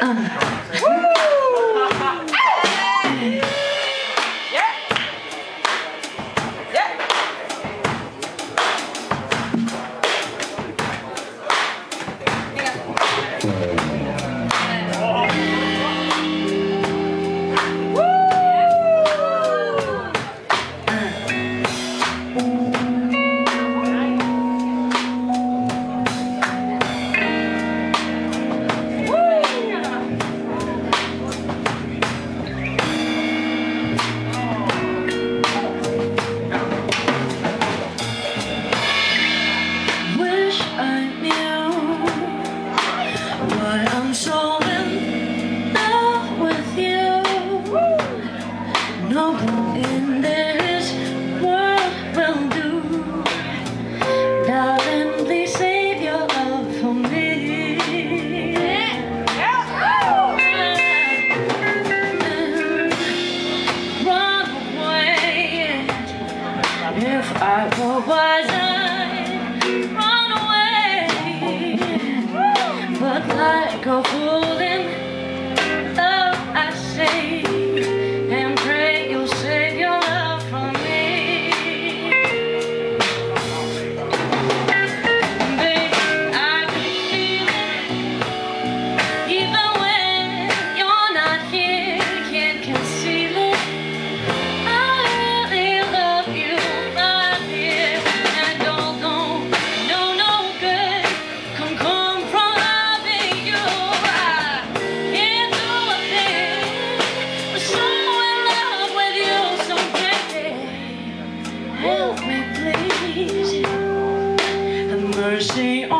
嗯。If I say